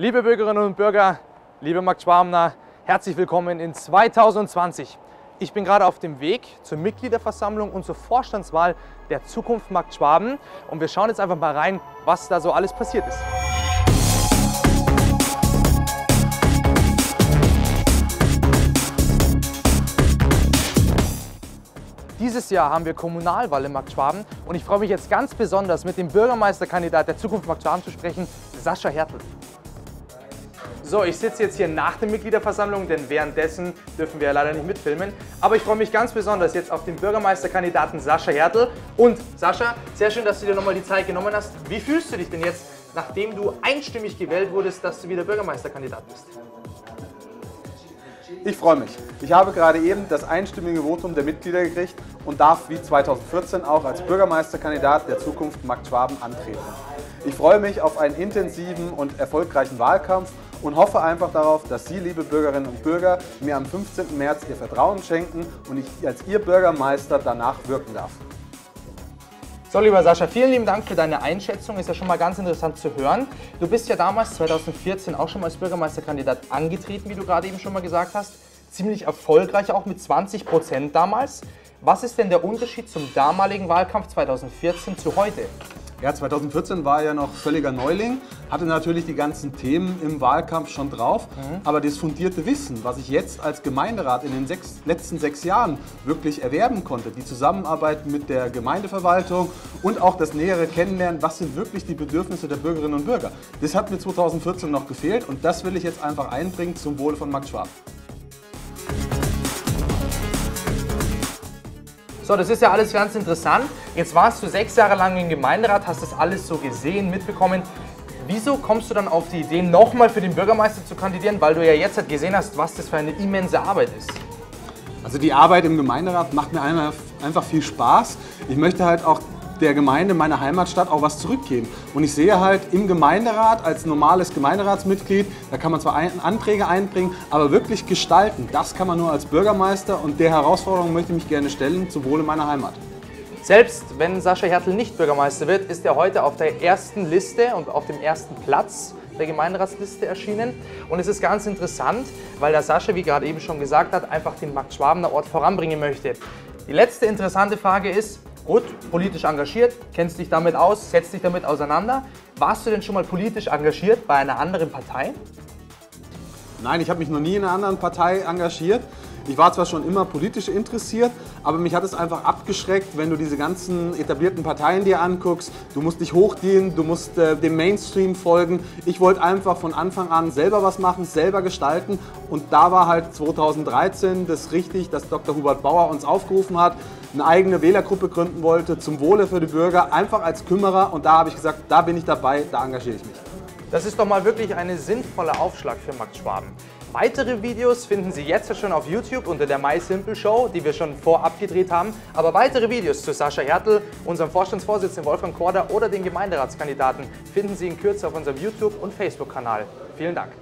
Liebe Bürgerinnen und Bürger, liebe Markt Schwabener, herzlich willkommen in 2020. Ich bin gerade auf dem Weg zur Mitgliederversammlung und zur Vorstandswahl der Zukunft Markt Schwaben und wir schauen jetzt einfach mal rein, was da so alles passiert ist. Dieses Jahr haben wir Kommunalwahl in Markt Schwaben und ich freue mich jetzt ganz besonders mit dem Bürgermeisterkandidat der Zukunft Markt Schwaben zu sprechen, Sascha Hertel. So, ich sitze jetzt hier nach der Mitgliederversammlung, denn währenddessen dürfen wir ja leider nicht mitfilmen. Aber ich freue mich ganz besonders jetzt auf den Bürgermeisterkandidaten Sascha Hertel. Und Sascha, sehr schön, dass du dir nochmal die Zeit genommen hast. Wie fühlst du dich denn jetzt, nachdem du einstimmig gewählt wurdest, dass du wieder Bürgermeisterkandidat bist? Ich freue mich. Ich habe gerade eben das einstimmige Votum der Mitglieder gekriegt und darf wie 2014 auch als Bürgermeisterkandidat der Zukunft Markt Schwaben antreten. Ich freue mich auf einen intensiven und erfolgreichen Wahlkampf und hoffe einfach darauf, dass Sie, liebe Bürgerinnen und Bürger, mir am 15. März Ihr Vertrauen schenken und ich als Ihr Bürgermeister danach wirken darf. So, lieber Sascha, vielen lieben Dank für deine Einschätzung. Ist ja schon mal ganz interessant zu hören. Du bist ja damals, 2014, auch schon mal als Bürgermeisterkandidat angetreten, wie du gerade eben schon mal gesagt hast. Ziemlich erfolgreich, auch mit 20 Prozent damals. Was ist denn der Unterschied zum damaligen Wahlkampf 2014 zu heute? Ja, 2014 war er ja noch völliger Neuling, hatte natürlich die ganzen Themen im Wahlkampf schon drauf, mhm. aber das fundierte Wissen, was ich jetzt als Gemeinderat in den sechs, letzten sechs Jahren wirklich erwerben konnte, die Zusammenarbeit mit der Gemeindeverwaltung und auch das nähere Kennenlernen, was sind wirklich die Bedürfnisse der Bürgerinnen und Bürger, das hat mir 2014 noch gefehlt und das will ich jetzt einfach einbringen zum Wohle von Max Schwab. So, das ist ja alles ganz interessant. Jetzt warst du sechs Jahre lang im Gemeinderat, hast das alles so gesehen, mitbekommen. Wieso kommst du dann auf die Idee, nochmal für den Bürgermeister zu kandidieren? Weil du ja jetzt halt gesehen hast, was das für eine immense Arbeit ist. Also die Arbeit im Gemeinderat macht mir einfach viel Spaß. Ich möchte halt auch der Gemeinde, meiner Heimatstadt, auch was zurückgeben. Und ich sehe halt im Gemeinderat als normales Gemeinderatsmitglied, da kann man zwar Anträge einbringen, aber wirklich gestalten, das kann man nur als Bürgermeister und der Herausforderung möchte ich mich gerne stellen, zum Wohle meiner Heimat. Selbst wenn Sascha Hertel nicht Bürgermeister wird, ist er heute auf der ersten Liste und auf dem ersten Platz der Gemeinderatsliste erschienen. Und es ist ganz interessant, weil der Sascha, wie gerade eben schon gesagt hat, einfach den Markt Schwabener Ort voranbringen möchte. Die letzte interessante Frage ist, Gut, politisch engagiert, kennst dich damit aus, setzt dich damit auseinander. Warst du denn schon mal politisch engagiert bei einer anderen Partei? Nein, ich habe mich noch nie in einer anderen Partei engagiert. Ich war zwar schon immer politisch interessiert, aber mich hat es einfach abgeschreckt, wenn du diese ganzen etablierten Parteien dir anguckst. Du musst dich hochdienen, du musst äh, dem Mainstream folgen. Ich wollte einfach von Anfang an selber was machen, selber gestalten. Und da war halt 2013 das richtig, dass Dr. Hubert Bauer uns aufgerufen hat, eine eigene Wählergruppe gründen wollte, zum Wohle für die Bürger, einfach als Kümmerer. Und da habe ich gesagt, da bin ich dabei, da engagiere ich mich. Das ist doch mal wirklich ein sinnvoller Aufschlag für Max Schwaben. Weitere Videos finden Sie jetzt schon auf YouTube unter der My Simple Show, die wir schon vorab gedreht haben. Aber weitere Videos zu Sascha Hertel, unserem Vorstandsvorsitzenden Wolfgang Korder oder den Gemeinderatskandidaten finden Sie in Kürze auf unserem YouTube- und Facebook-Kanal. Vielen Dank.